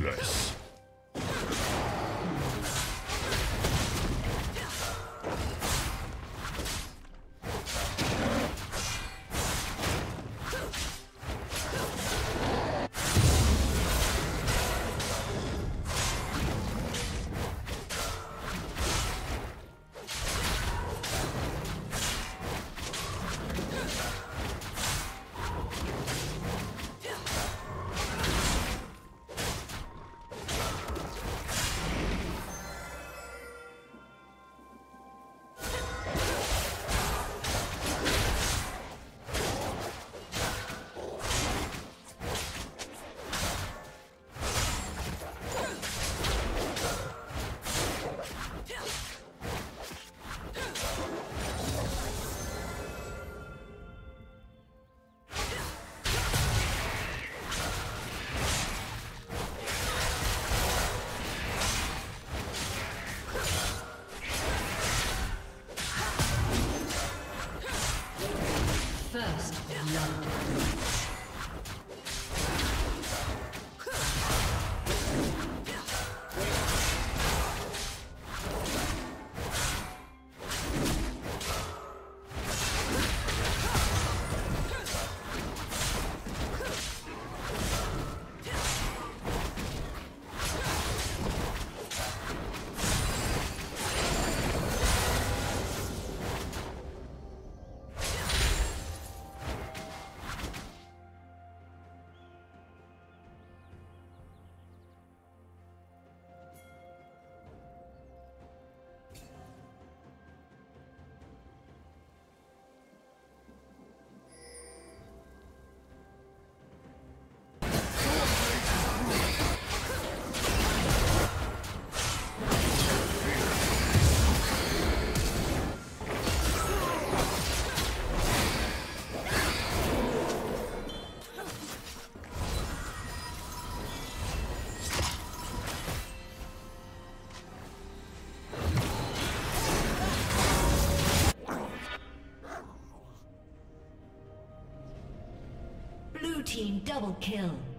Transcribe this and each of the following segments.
Ruthless. Double kill.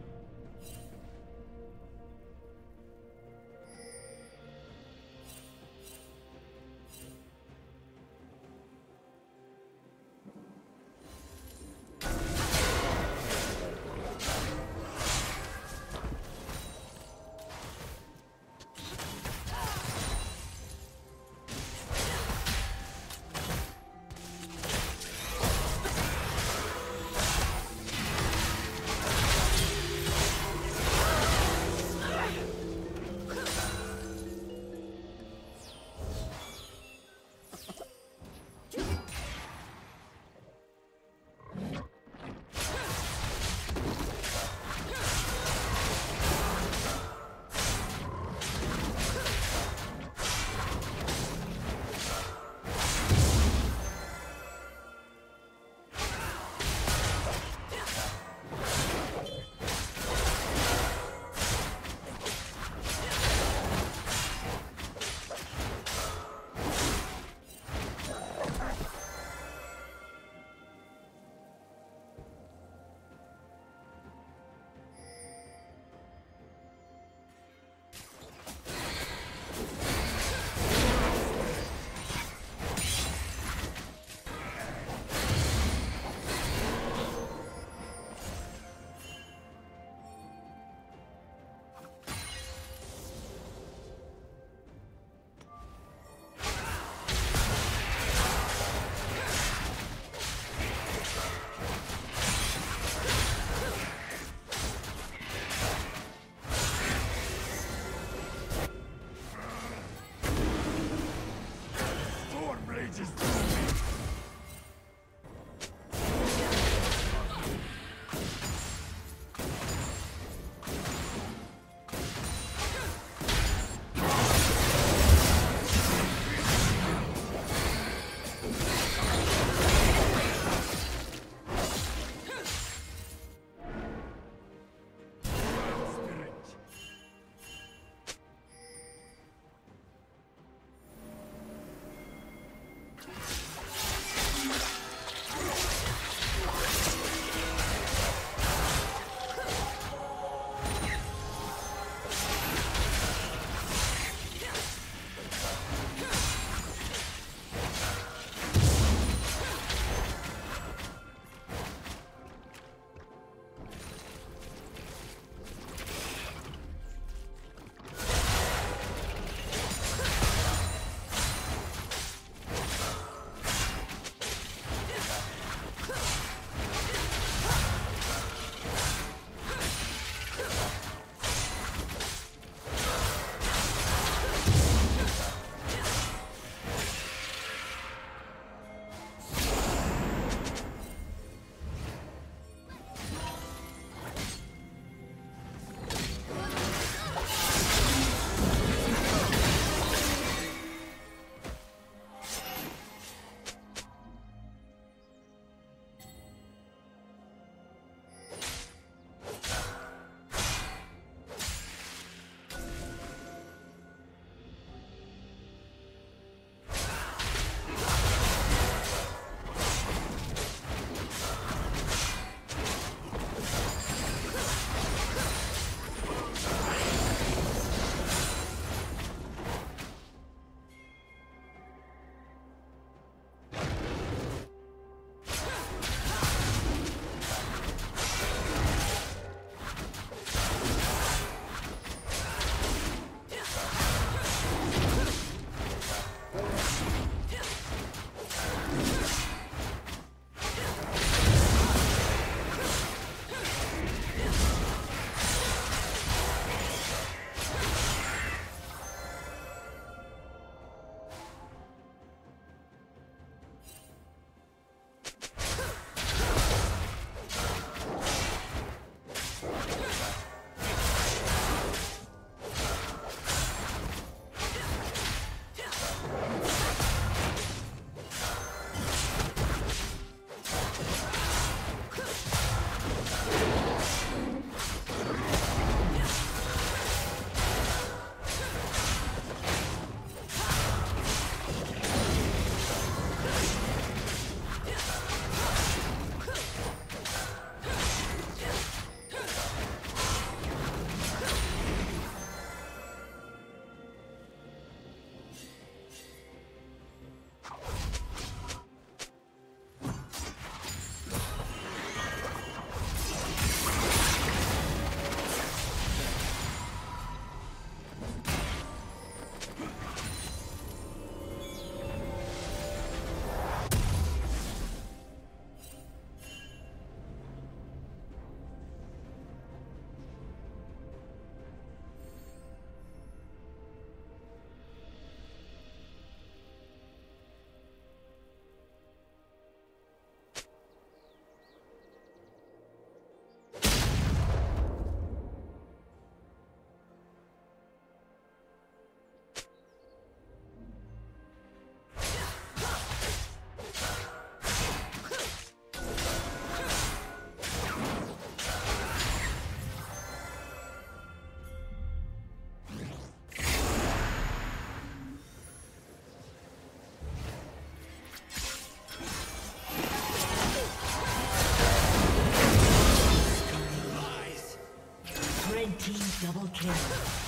Double kill.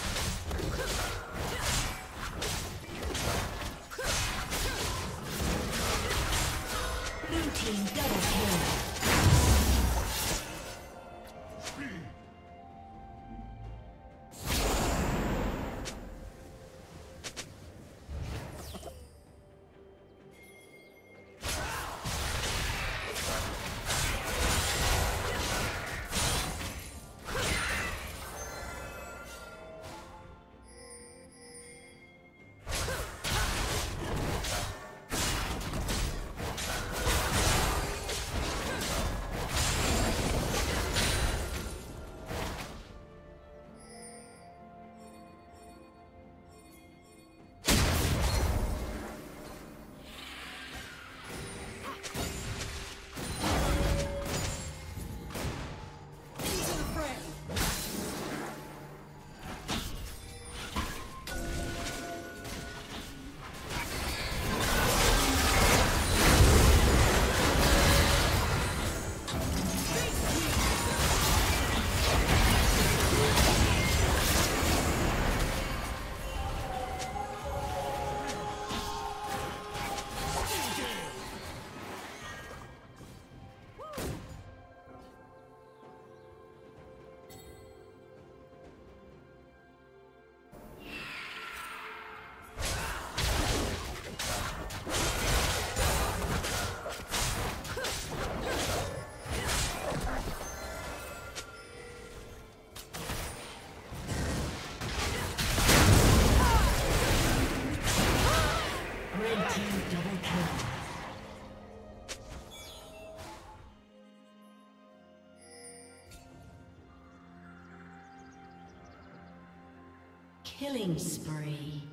Killing spree.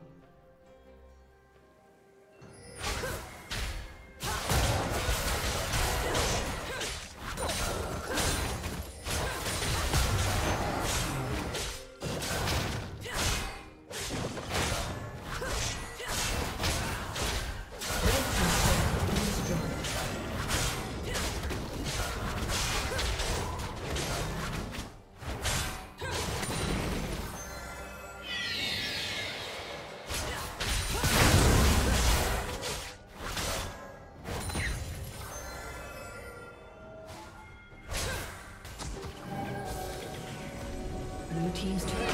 Team's turret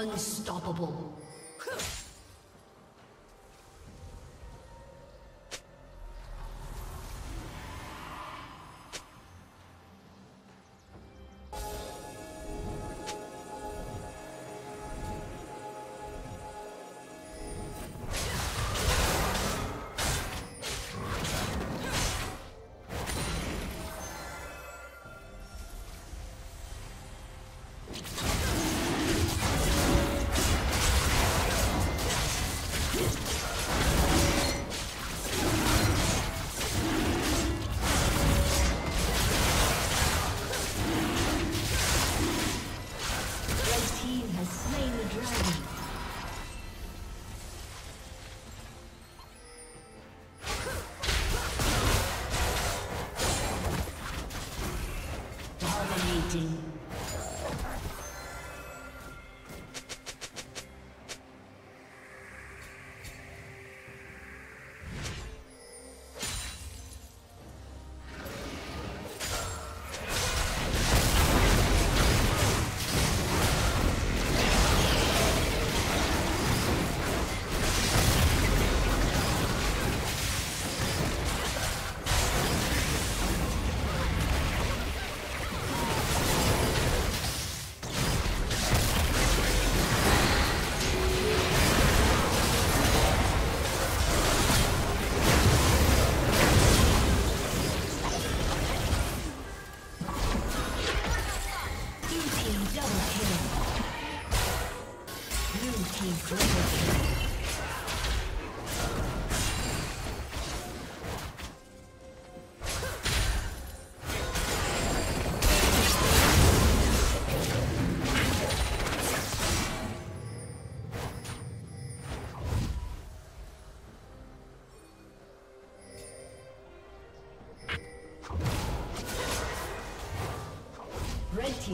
Unstoppable.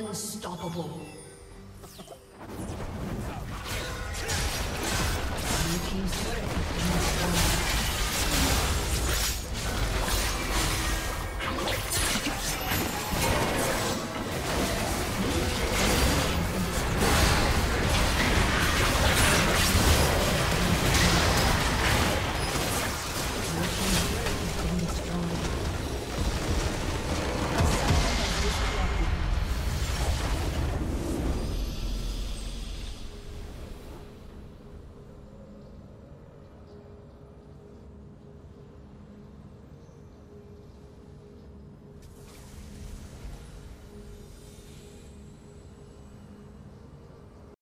Unstoppable.